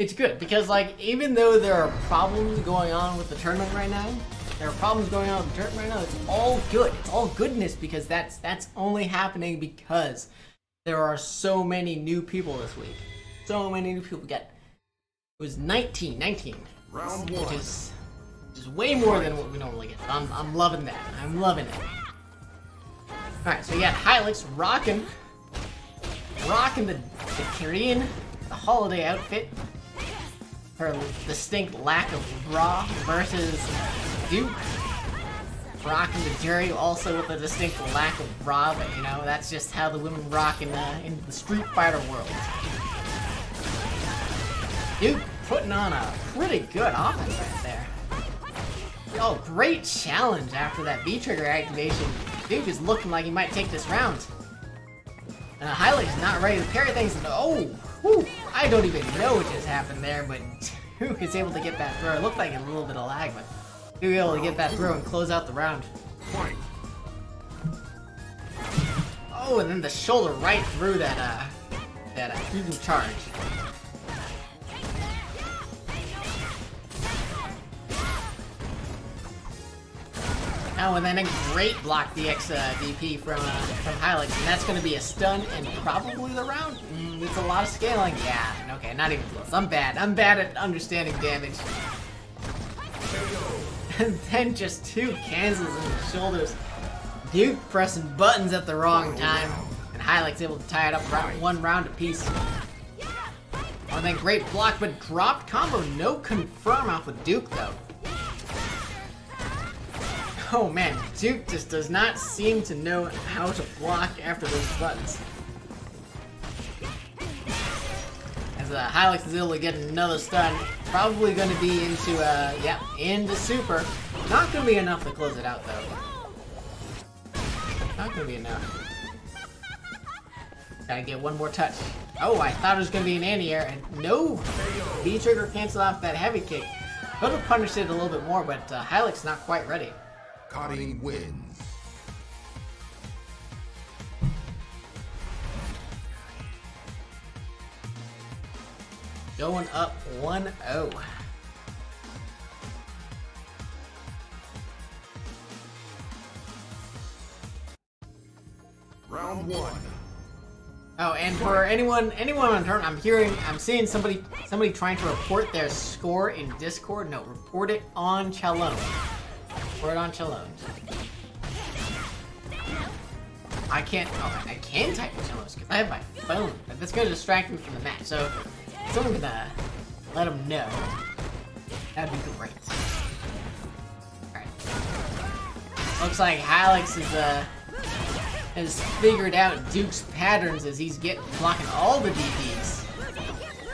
It's good because like even though there are problems going on with the tournament right now, there are problems going on with the tournament right now. It's all good. It's all goodness because that's that's only happening because there are so many new people this week. So many new people. We got it was 19, 19, Round which one. is which is way more than what we normally get. I'm I'm loving that. I'm loving it. All right, so we got Hylex rocking, rocking the the Karin, the holiday outfit. Her distinct lack of bra versus Duke. Rocking the Juri also with a distinct lack of bra, but you know, that's just how the women rock in, uh, in the Street Fighter world. Duke putting on a pretty good offense right there. Oh, great challenge after that V-trigger activation. Duke is looking like he might take this round. Uh, Hylex's not ready to parry things. And, oh, whew, I don't even know what just happened there, but Duke is able to get that throw. It looked like a little bit of lag, but Duke able to get that throw and close out the round. Oh, and then the shoulder right through that, uh, that uh, charge. Oh, and then a great block DX uh, DP from uh, from Hylex, and that's going to be a stun and probably the round. Mm, it's a lot of scaling. Yeah, okay, not even close. I'm bad. I'm bad at understanding damage. and then just two cancels in the shoulders. Duke pressing buttons at the wrong time, and Hylex able to tie it up one round apiece. Oh, and then great block, but dropped combo. No confirm off with Duke though. Oh man, Duke just does not seem to know how to block after those buttons. As uh, Hylex is able to get another stun, probably going to be into, uh, yeah, into super. Not going to be enough to close it out though. Not going to be enough. Gotta get one more touch. Oh, I thought it was going to be an anti-air, and no! V-trigger cancel off that heavy kick. Could have punished it a little bit more, but uh, Hylex not quite ready. Cutting wins. Going up 1-0. Round one. Oh, and for anyone anyone on turn, I'm hearing I'm seeing somebody somebody trying to report their score in Discord. No, report it on Challonge. It on Challonge. I can't oh I can type in Challonge because I have my phone, but that's gonna distract me from the match. So someone can uh, let them know. That'd be great. Alright. Looks like Hylex is uh has figured out Duke's patterns as he's getting blocking all the DPs.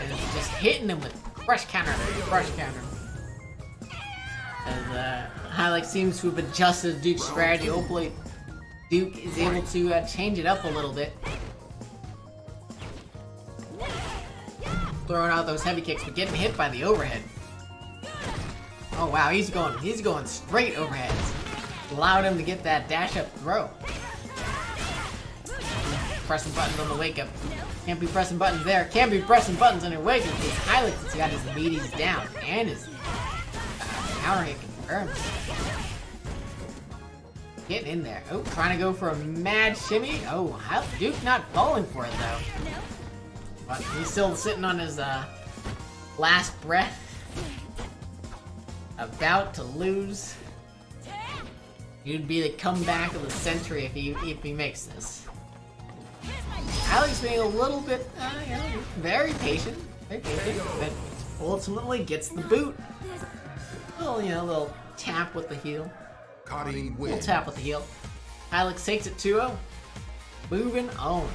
And just hitting them with crush counter, crush counter. As uh, Hylex seems to have adjusted Duke's strategy. Hopefully Duke is able to uh, change it up a little bit. Throwing out those heavy kicks, but getting hit by the overhead. Oh wow, he's going he's going straight overheads. Allowed him to get that dash up throw pressing buttons on the wake up. Can't be pressing buttons there. Can't be pressing buttons on your wake up because Hylex has got his meaties down and his uh, counter hit Getting in there. Oh, trying to go for a mad shimmy. Oh, Hy- Duke not falling for it though. But he's still sitting on his uh, last breath. About to lose. He'd be the comeback of the century if he if he makes this. Alex being a little bit, uh, you know, very patient, very patient, but ultimately gets the boot. Little, you know, little tap with the heel. Cutting Little tap with the heel. Alex takes it 2-0. Moving on.